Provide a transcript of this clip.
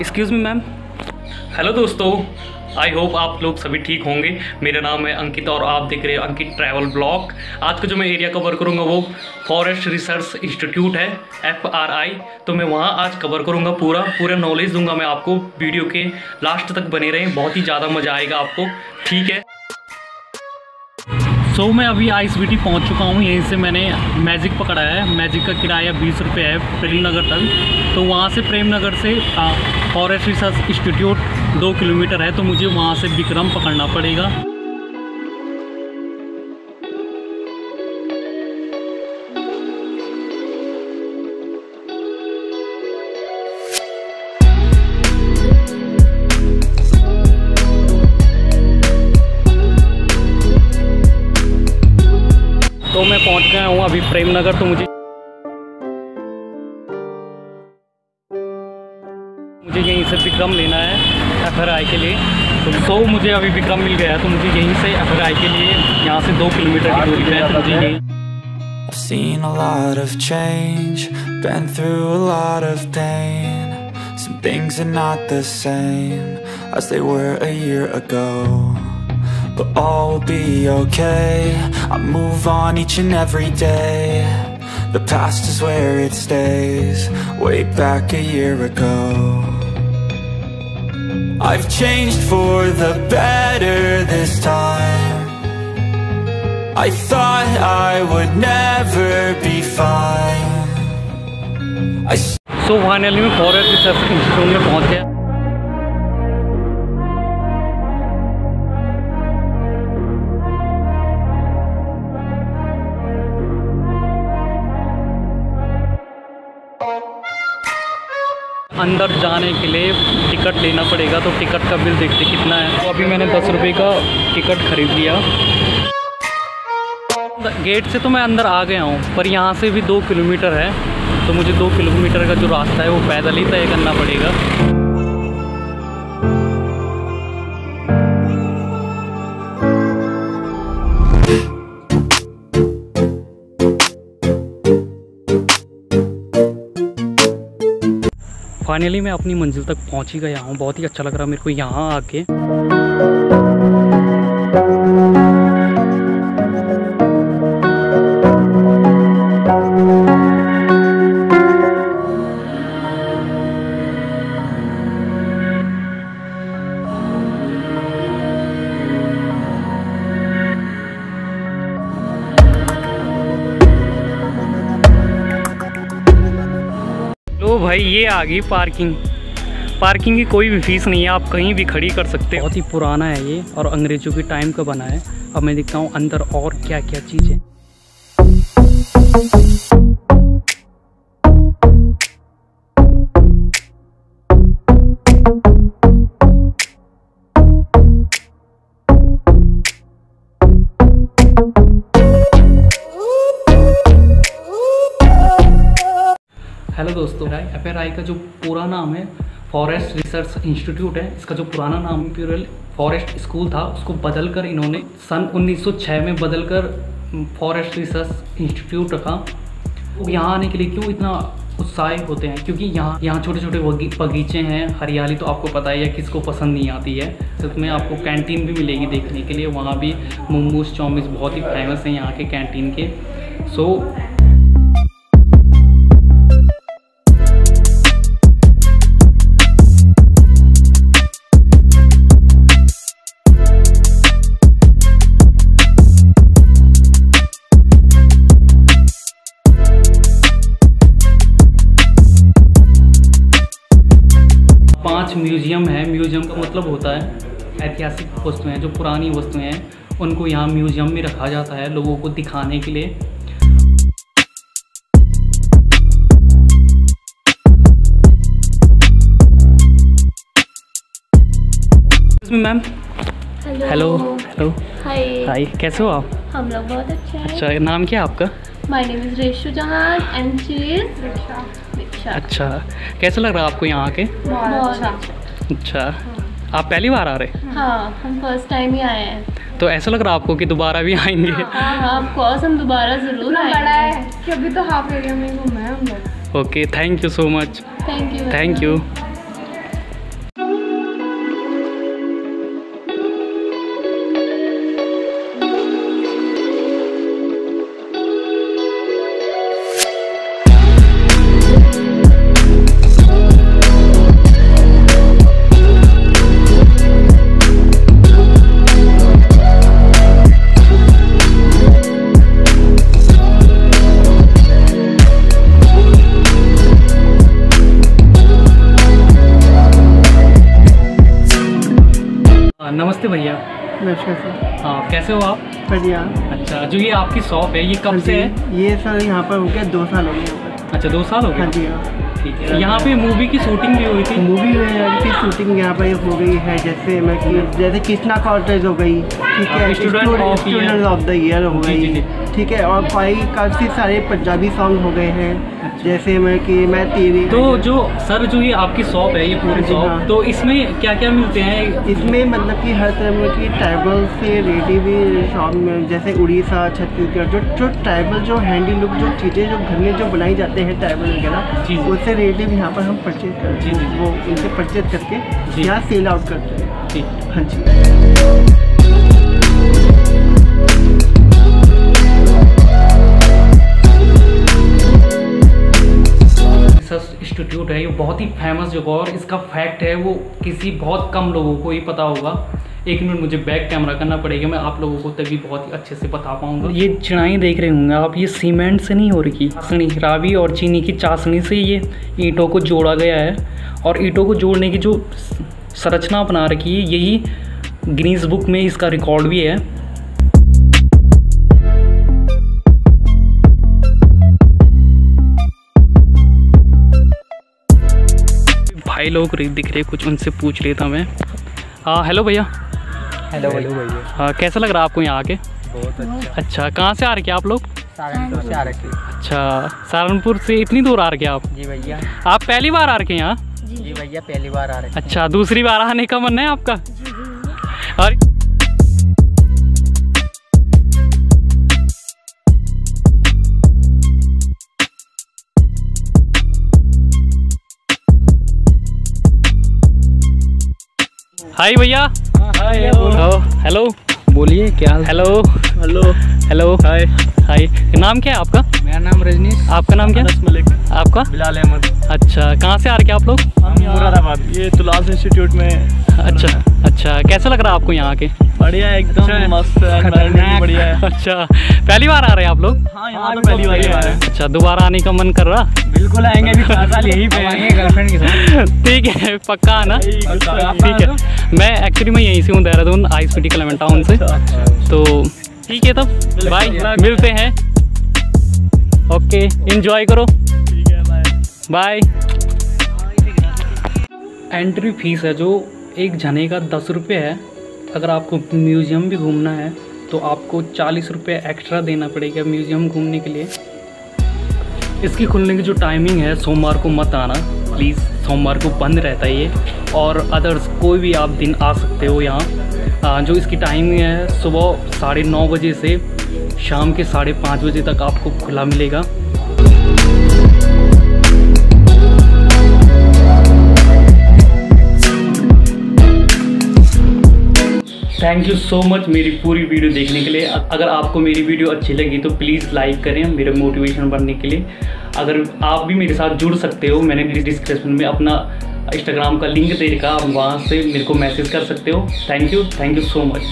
Excuse me ma'am hello दोस्तों. I hope आप लोग सभी ठीक होंगे. मेरा नाम है अंकित और आप देख रहे हैं अंकित ट्रैवल ब्लॉग आज का जो मैं एरिया कवर करूँगा वो फॉरेस्ट रिसर्च इंस्टीट्यूट है एफ़ आर आई तो मैं वहाँ आज कवर करूँगा पूरा. पूरा नॉलेज दूँगा मैं आपको वीडियो के लास्ट तक बने रहें. बहुत ही ज़्यादा मज़ा आएगा आपको. ठीक है? सो so, मैं अभी आई सी पहुँच चुका हूँ. यहीं से मैंने मैजिक पकड़ा है. मैजिक का किराया बीस रुपये है प्रेम नगर तक. तो वहाँ से प्रेम नगर से फॉरेस्ट रिसर्च इंस्टीट्यूट दो किलोमीटर है तो मुझे वहाँ से विक्रम पकड़ना पड़ेगा। तो मैं पहुँच गया हूँ अभी प्रेम नगर तो मुझे विक्रम लेना है एफ के लिए तो सो मुझे अभी विक्रम मिल गया है तो मुझे यहीं से एफ के लिए यहाँ से दो किलोमीटर की दूरी पे है तो मुझे यहीं I've seen a lot of change, been through a lot of pain. Some things are not the same as they were a year ago. But all will be okay I move on each and every day The past is where it stays Way back a year ago I've changed for the better this time I thought I would never be fine I So finally मैं forest research institute में पहुंच गया अंदर जाने के लिए ticket लेना पड़ेगा तो टिकट का बिल देखते कितना है। तो अभी मैंने दस रुपये का टिकट ख़रीद लिया। गेट से तो मैं अंदर आ गया हूँ, पर यहाँ से भी दो किलोमीटर है तो मुझे दो किलोमीटर का जो रास्ता है वो पैदल ही तय करना पड़ेगा। फाइनली मैं अपनी मंजिल तक पहुँच ही गया हूँ। बहुत ही अच्छा लग रहा है मेरे को यहाँ आके। भाई, ये आ गई पार्किंग। पार्किंग की कोई भी फ़ीस नहीं है, आप कहीं भी खड़ी कर सकते हैं। बहुत ही पुराना है ये, और अंग्रेज़ों के टाइम का बना है। अब मैं देखता हूँ अंदर और क्या क्या चीज़ें। हेलो दोस्तों एफ़ का जो पूरा नाम है फॉरेस्ट रिसर्च इंस्टीट्यूट है, इसका जो पुराना नाम इंपीरियल फॉरेस्ट स्कूल था, उसको बदलकर इन्होंने सन 1906 में बदलकर फॉरेस्ट रिसर्च इंस्टीट्यूट रखा। वो तो यहाँ आने के लिए क्यों इतना उत्साह होते हैं? क्योंकि यहाँ यहाँ छोटे छोटे बगीचे हैं, हरियाली तो आपको पता ही है, किसको पसंद नहीं आती है। इसमें आपको कैंटीन भी मिलेगी देखने के लिए, वहाँ भी मोमोज चाउमीस बहुत ही फ़ेमस हैं यहाँ के कैंटीन के। सो पाँच म्यूज़ियम है। म्यूज़ियम का मतलब होता है ऐतिहासिक वस्तुएँ जो पुरानी वस्तुएँ हैं उनको यहाँ म्यूज़ियम में रखा जाता है लोगों को दिखाने के लिए। Ma'am hello hello hi hi कैसे हो आप? हम लोग बहुत अच्छे हैं। अच्छा नाम क्या है आपका? माय नेम इज़ रेशु जहान एंड शी इज़ दीक्षा अच्छा। कैसा लग रहा है आपको यहाँ आके? अच्छा। अच्छा। आप पहली बार आ रहे हाँ? हम फ़र्स्ट टाइम ही आए हैं। तो ऐसा लग रहा है आपको कि दोबारा भी आएँगे? हाँ हाँ ऑफ़ कोर्स हम दोबारा ज़रूर बड़ा आएँगे। है कि अभी तो हाफ़ एरिया में घूमे हैं हम लोग okay thank you so much thank you thank you नमस्ते भैया। नमस्कार सर। हाँ कैसे हो आप? बढ़िया। अच्छा जो ये आपकी शॉप है ये कब हाँ से है? ये सर यहाँ पर हो गया दो साल हो पर। अच्छा दो साल हो हाँ जी हाँ। ठीक है यहाँ पे मूवी की शूटिंग भी हुई थी? मूवी की शूटिंग यहाँ पर हो गई है जैसे मैं कि जैसे कृष्णा कॉटेज हो गई ठीक है। स्टूडेंट ऑफ़ द ईयर हो गई ठीक है और कई काफ़ी सारे पंजाबी सॉन्ग हो गए हैं। जैसे मैं कि मैं तेरी तो जो सर जो ये आपकी शॉप है ये पूरी शॉप हाँ। तो इसमें क्या क्या मिलते हैं? इसमें मतलब कि हर तरह की ट्राइबल से रिलेटिव शॉप में जैसे उड़ीसा छत्तीसगढ़ जो जो ट्राइबल जो हैंडीलूम जो चीज़ें जो घर में जो बनाई जाते हैं ट्राइबल वगैरह। उससे रिलेटिव यहाँ पर हम परचेज करते हैं वो उनसे परचेज करके यहाँ सेल आउट करते हैं। हाँ जी। इंस्टीट्यूट है, ये बहुत ही फ़ेमस जगह और इसका फैक्ट है, वो किसी बहुत कम लोगों को ही पता होगा। एक मिनट मुझे बैक कैमरा करना पड़ेगा, मैं आप लोगों को तभी बहुत ही अच्छे से बता पाऊँगा। ये चिड़ाई देख रहे होंगे आप, ये सीमेंट से नहीं हो रही चाशनी रावी और चीनी की चाशनी से ये ईंटों को जोड़ा गया है। और ईंटों को जोड़ने की जो संरचना बना रखी है, यही गिनीज बुक में इसका रिकॉर्ड भी है। भाई लोग दिख रहे कुछ उनसे पूछ रहा था मैं हाँ हेलो भैया। हेलो हेलो भैया। हाँ कैसा लग रहा है आपको यहाँ आके? बहुत अच्छा। अच्छा कहाँ से आ रखे आप लोग? सहारनपुर से आ रखे अच्छा सहारनपुर से इतनी दूर आ रखे आप? जी भैया। आप पहली बार आ रखे यहाँ? जी भैया पहली बार आ रहे अच्छा दूसरी बार आने का मन है आपका? और हाय भैया। Hello hello. बोलिए क्या hello? Hello. Hello. Hi. Hi. नाम क्या है आपका? मेरा नाम रजनीश। आपका नाम क्या? मलिक। आपका? बिलाल अहमद। अच्छा कहाँ से आ रहे आप लोग? मुरादाबाद। ये तुलास इंस्टीट्यूट में। अच्छा अच्छा कैसा लग रहा है आपको यहाँ आके बढ़िया एकदम मस्त है बढ़िया है। अच्छा पहली बार आ रहे हैं आप लोग? हाँ यहाँ तो पहली बार ही आ रहे हैं। अच्छा दोबारा आने का मन कर रहा? बिल्कुल आएँगे भी साल यहीं पे आएँगे गर्लफ्रेंड के साथ। ठीक है पक्का आना ठीक है। मैं एक्चुअली मैं यहीं से हूँ Dehradun I C T Clement Town से तो ठीक है तब। बाय मिलते हैं। ओके इंजॉय करो। है बाय एंट्री फ़ीस है जो एक जने का दस रुपये है। अगर आपको म्यूज़ियम भी घूमना है तो आपको चालीस रुपये एक्स्ट्रा देना पड़ेगा म्यूज़ियम घूमने के लिए। इसकी खुलने की जो टाइमिंग है, सोमवार को मत आना। प्लीज़ सोमवार को बंद रहता है ये। और अदर्स कोई भी आप दिन आ सकते हो यहाँ। जो इसकी टाइमिंग है, सुबह साढ़े नौ बजे से शाम के साढ़े पाँच बजे तक आपको खुला मिलेगा। थैंक यू सो मच मेरी पूरी वीडियो देखने के लिए। अगर आपको मेरी वीडियो अच्छी लगी तो प्लीज़ लाइक करें मेरे मोटिवेशन बनने के लिए। अगर आप भी मेरे साथ जुड़ सकते हो, मैंने डिस्क्रिप्शन में अपना इंस्टाग्राम का लिंक दे रखा आप वहाँ से मेरे को मैसेज कर सकते हो। Thank you thank you so much